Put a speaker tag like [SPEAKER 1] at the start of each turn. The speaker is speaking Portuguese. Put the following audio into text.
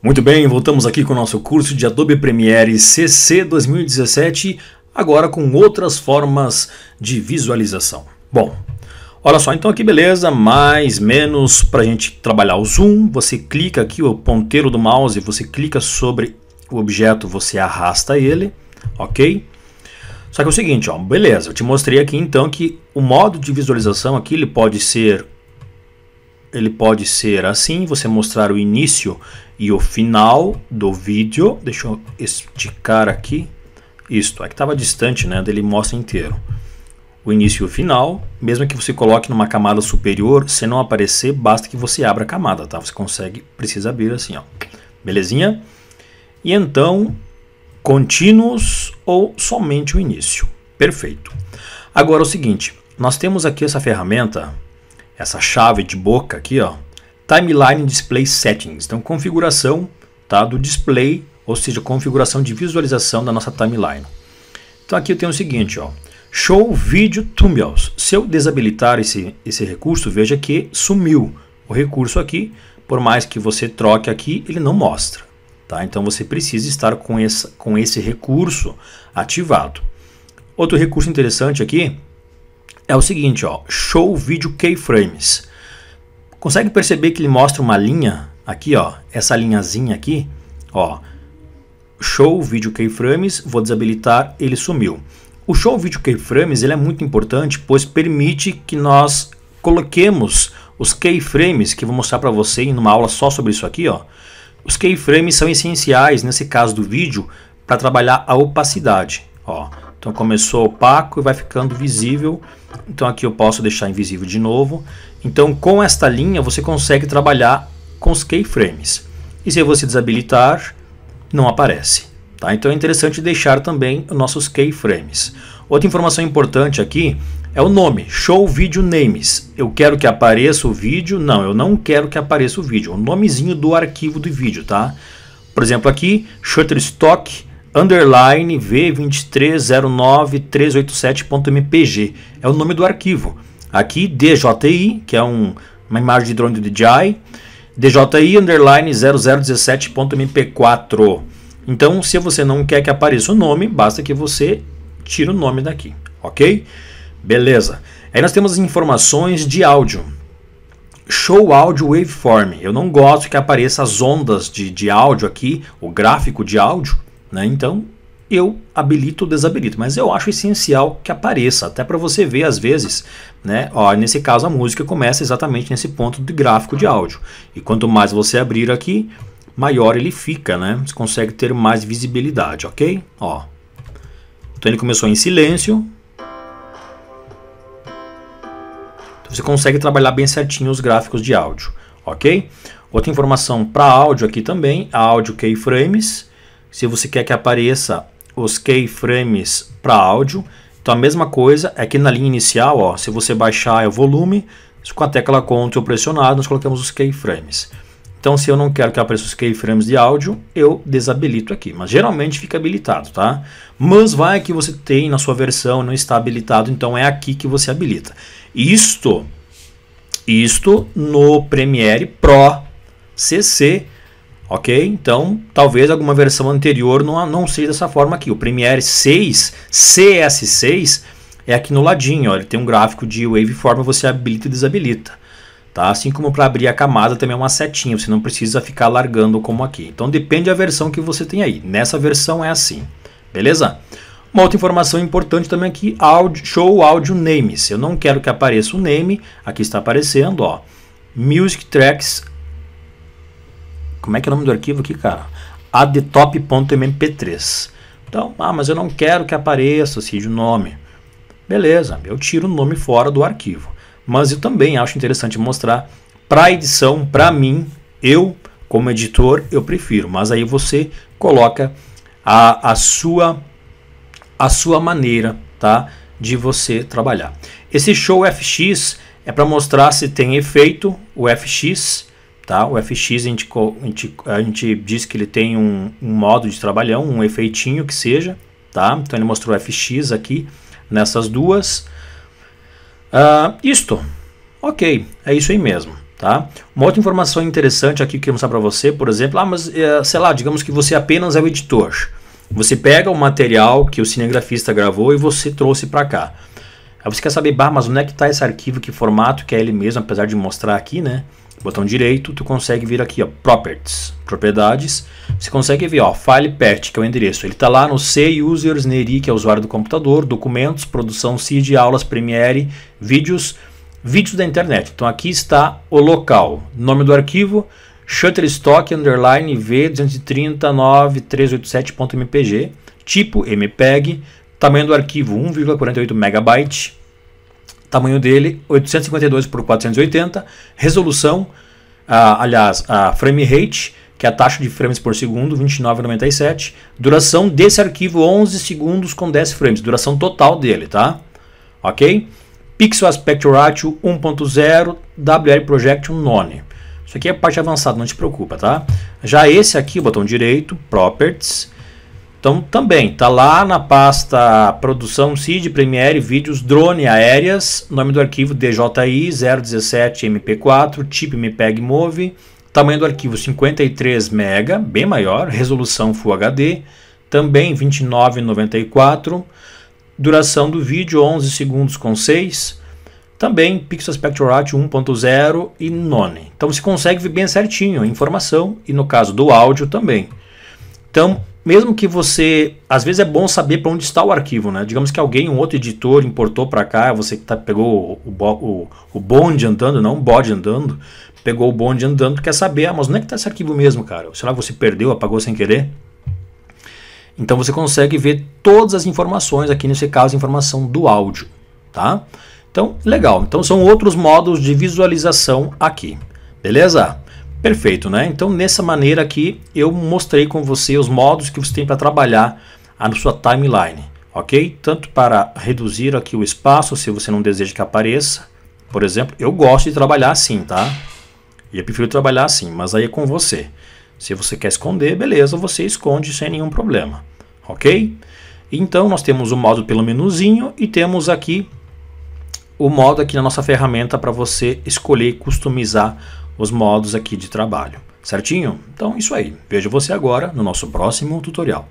[SPEAKER 1] Muito bem, voltamos aqui com o nosso curso de Adobe Premiere CC 2017, agora com outras formas de visualização. Bom, olha só, então aqui beleza, mais, menos, para a gente trabalhar o zoom, você clica aqui, o ponteiro do mouse, você clica sobre o objeto, você arrasta ele, ok? Só que é o seguinte, ó, beleza, eu te mostrei aqui então que o modo de visualização aqui ele pode ser ele pode ser assim, você mostrar o início e o final do vídeo. Deixa eu esticar aqui. Isto, aqui estava distante, né? Ele mostra inteiro. O início e o final, mesmo que você coloque numa camada superior, se não aparecer, basta que você abra a camada, tá? Você consegue, precisa abrir assim, ó. Belezinha? E então, contínuos ou somente o início. Perfeito. Agora é o seguinte, nós temos aqui essa ferramenta essa chave de boca aqui, ó, Timeline Display Settings. Então, configuração tá, do display, ou seja, configuração de visualização da nossa timeline. Então, aqui eu tenho o seguinte, ó, Show Video Thumbnails. Se eu desabilitar esse, esse recurso, veja que sumiu o recurso aqui. Por mais que você troque aqui, ele não mostra. Tá? Então, você precisa estar com, essa, com esse recurso ativado. Outro recurso interessante aqui é o seguinte, ó, Show Video Keyframes. Consegue perceber que ele mostra uma linha aqui, ó, essa linhazinha aqui, ó, Show Video Keyframes, vou desabilitar, ele sumiu. O Show Video Keyframes ele é muito importante, pois permite que nós coloquemos os keyframes, que vou mostrar para você em uma aula só sobre isso aqui, ó. Os keyframes são essenciais, nesse caso do vídeo, para trabalhar a opacidade, ó. Então começou opaco e vai ficando visível. Então aqui eu posso deixar invisível de novo. Então com esta linha você consegue trabalhar com os keyframes. E se você desabilitar, não aparece. Tá? Então é interessante deixar também os nossos keyframes. Outra informação importante aqui é o nome, Show Video Names. Eu quero que apareça o vídeo? Não, eu não quero que apareça o vídeo. O nomezinho do arquivo do vídeo, tá? Por exemplo aqui, Shutterstock underline v2309387.mpg é o nome do arquivo. Aqui DJI, que é um, uma imagem de drone do DJI, DJI underline 0017.mp4. Então, se você não quer que apareça o nome, basta que você tire o nome daqui, ok? Beleza. Aí nós temos as informações de áudio. Show Audio Waveform. Eu não gosto que apareça as ondas de, de áudio aqui, o gráfico de áudio. Né? Então, eu habilito ou desabilito, mas eu acho essencial que apareça, até para você ver às vezes, né? Ó, nesse caso a música começa exatamente nesse ponto de gráfico de áudio. E quanto mais você abrir aqui, maior ele fica, né? Você consegue ter mais visibilidade, ok? Ó. Então ele começou em silêncio. Então você consegue trabalhar bem certinho os gráficos de áudio, ok? Outra informação para áudio aqui também, áudio keyframes se você quer que apareça os keyframes para áudio, então a mesma coisa é que na linha inicial, ó, se você baixar o volume, com a tecla Ctrl pressionada, nós colocamos os keyframes. Então, se eu não quero que apareça os keyframes de áudio, eu desabilito aqui. Mas geralmente fica habilitado, tá? Mas vai que você tem na sua versão não está habilitado, então é aqui que você habilita. Isto, isto no Premiere Pro CC Ok? Então, talvez alguma versão anterior não, não seja dessa forma aqui. O Premiere 6, CS6, é aqui no ladinho. Ó, ele tem um gráfico de waveform, você habilita e desabilita. Tá? Assim como para abrir a camada também é uma setinha, você não precisa ficar largando como aqui. Então depende da versão que você tem aí. Nessa versão é assim. Beleza? Uma outra informação importante também aqui, show audio names. Eu não quero que apareça o name, aqui está aparecendo, ó. Music Tracks como é que é o nome do arquivo aqui, cara? adtop.mp3. Então, ah, mas eu não quero que apareça assim, o nome. Beleza, eu tiro o nome fora do arquivo. Mas eu também acho interessante mostrar para edição, para mim, eu como editor, eu prefiro. Mas aí você coloca a, a sua a sua maneira, tá, de você trabalhar. Esse show FX é para mostrar se tem efeito, o FX Tá? O FX a gente, a, gente, a gente diz que ele tem um, um modo de trabalhar, um efeitinho que seja. Tá? Então ele mostrou FX aqui nessas duas. Uh, isto. Ok, é isso aí mesmo. Tá? Uma outra informação interessante aqui que eu mostrar para você, por exemplo, ah, mas é, sei lá, digamos que você apenas é o editor. Você pega o material que o cinegrafista gravou e você trouxe para cá. Aí você quer saber, bah, mas onde é que está esse arquivo, que formato que é ele mesmo, apesar de mostrar aqui, né? Botão direito, tu consegue vir aqui, ó, Properties, propriedades. Você consegue ver, ó, File Path, que é o endereço. Ele está lá no C Users Neri, que é o usuário do computador, documentos, produção CID, aulas, Premiere, vídeos, vídeos da internet. Então aqui está o local, nome do arquivo, Shutterstock underline V239387.mpg, tipo MPEG, tamanho do arquivo 1,48 MB, tamanho dele 852 por 480, resolução, aliás, a frame rate, que é a taxa de frames por segundo, 29,97, duração desse arquivo 11 segundos com 10 frames, duração total dele, tá? Ok? Pixel Aspect Ratio 1.0, WR Projection None. Isso aqui é a parte avançada, não te preocupa, tá? Já esse aqui, o botão direito, Properties. Então também está lá na pasta Produção CID, Premiere, Vídeos, Drone Aéreas, nome do arquivo DJI 017 MP4, tipo MPEG Move, tamanho do arquivo 53 MB, bem maior, resolução Full HD, também 29,94 Duração do vídeo 11 segundos com 6. Também Pixel Aspect Ratio 1.0 e None. Então você consegue ver bem certinho a informação e no caso do áudio também. Então, mesmo que você, às vezes é bom saber para onde está o arquivo, né? Digamos que alguém, um outro editor importou para cá, você que tá, pegou o, o, o bonde andando, não o bode andando, pegou o bonde andando, quer saber, ah, mas onde é que está esse arquivo mesmo, cara? Sei lá, você perdeu, apagou sem querer? Então você consegue ver todas as informações, aqui nesse caso, informação do áudio, tá? Então, legal. Então são outros modos de visualização aqui, beleza? Perfeito, né? Então nessa maneira aqui eu mostrei com você os modos que você tem para trabalhar a sua timeline, ok? Tanto para reduzir aqui o espaço, se você não deseja que apareça, por exemplo, eu gosto de trabalhar assim, tá? E eu prefiro trabalhar assim, mas aí é com você. Se você quer esconder, beleza, você esconde sem nenhum problema, ok? Então nós temos o modo pelo menuzinho e temos aqui o modo aqui na nossa ferramenta para você escolher e customizar os modos aqui de trabalho, certinho? Então isso aí, vejo você agora no nosso próximo tutorial.